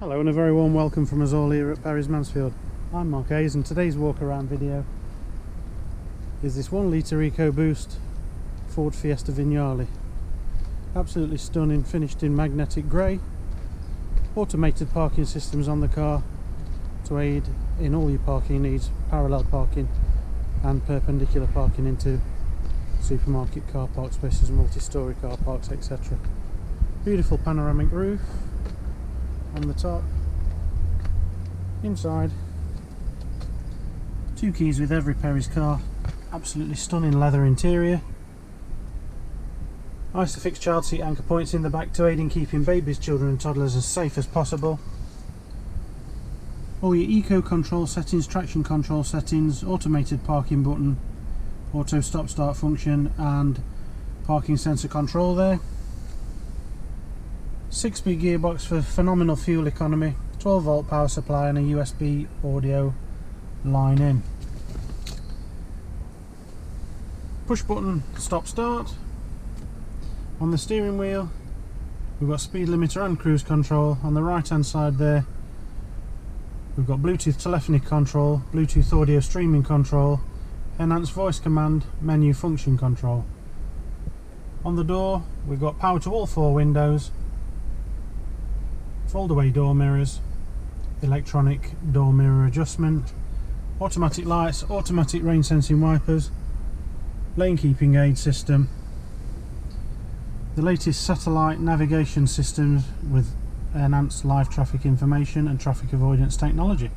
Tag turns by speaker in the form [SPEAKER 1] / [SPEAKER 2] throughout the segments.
[SPEAKER 1] Hello and a very warm welcome from us all here at Perry's Mansfield. I'm Mark Hayes and today's walk around video is this 1 litre EcoBoost Ford Fiesta Vignale. Absolutely stunning, finished in magnetic grey. Automated parking systems on the car to aid in all your parking needs, parallel parking and perpendicular parking into supermarket car park spaces, multi-storey car parks etc. Beautiful panoramic roof on the top. Inside, two keys with every Perry's car. Absolutely stunning leather interior. Isofix child seat anchor points in the back to aid in keeping babies, children and toddlers as safe as possible. All your eco control settings, traction control settings, automated parking button, auto stop start function and parking sensor control there. 6 speed gearbox for phenomenal fuel economy, 12 volt power supply and a USB audio line in. Push button stop start. On the steering wheel we've got speed limiter and cruise control. On the right hand side there we've got Bluetooth telephony control, Bluetooth audio streaming control, enhanced voice command, menu function control. On the door we've got power to all four windows fold away door mirrors, electronic door mirror adjustment, automatic lights, automatic rain sensing wipers, lane keeping aid system, the latest satellite navigation systems with enhanced live traffic information and traffic avoidance technology.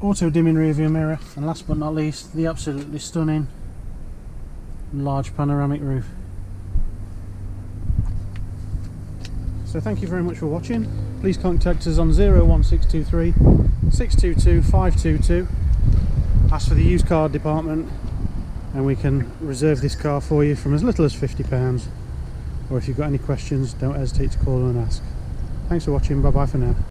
[SPEAKER 1] Auto dimming rear view mirror and last but not least the absolutely stunning large panoramic roof. So thank you very much for watching. Please contact us on 01623 622 522. Ask for the used car department and we can reserve this car for you from as little as £50. Or if you've got any questions, don't hesitate to call and ask. Thanks for watching. Bye bye for now.